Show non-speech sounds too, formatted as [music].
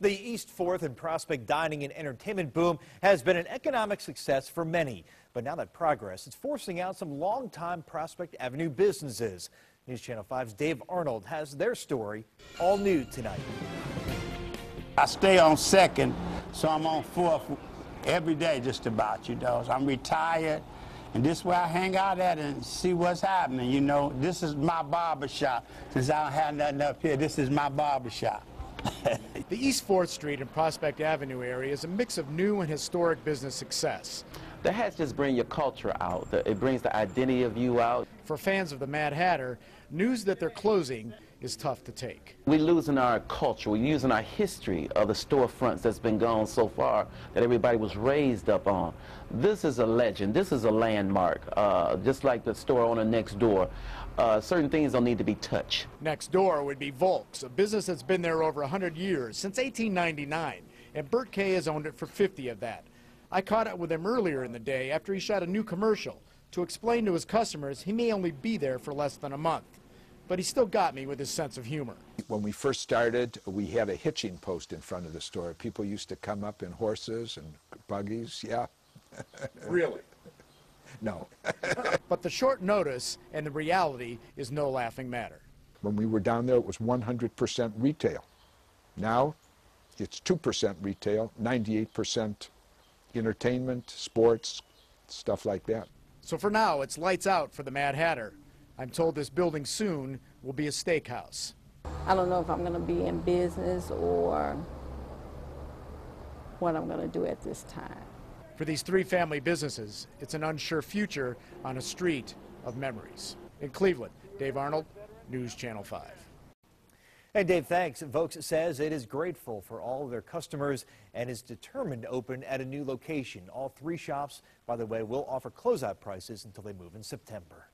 The East 4th and Prospect dining and entertainment boom has been an economic success for many. But now that progress is forcing out some longtime Prospect Avenue businesses. News Channel 5's Dave Arnold has their story all new tonight. I stay on second, so I'm on fourth every day just about, you know. I'm retired, and this is where I hang out at and see what's happening, you know. This is my barber shop. Since I don't have nothing up here, this is my barber shop. [laughs] The East 4th Street and Prospect Avenue area is a mix of new and historic business success. The hats just bring your culture out. It brings the identity of you out. For fans of the Mad Hatter, news that they're closing is tough to take. We're losing our culture. We're using our history of the storefronts that's been gone so far that everybody was raised up on. This is a legend. This is a landmark. Uh, just like the store owner next door. Uh, certain things don't need to be touched. Next door would be Volks, a business that's been there over 100 years, since 1899, and Bert Kay has owned it for 50 of that. I caught up with him earlier in the day after he shot a new commercial to explain to his customers he may only be there for less than a month. But he still got me with his sense of humor. When we first started, we had a hitching post in front of the store. People used to come up in horses and buggies. Yeah, [laughs] Really? no. [laughs] But the short notice and the reality is no laughing matter. When we were down there, it was 100% retail. Now, it's 2% retail, 98% entertainment, sports, stuff like that. So for now, it's lights out for the Mad Hatter. I'm told this building soon will be a steakhouse. I don't know if I'm going to be in business or what I'm going to do at this time. For these three family businesses, it's an unsure future on a street of memories. In Cleveland, Dave Arnold, News Channel 5. Hey, Dave, thanks. Volks says it is grateful for all of their customers and is determined to open at a new location. All three shops, by the way, will offer closeout prices until they move in September.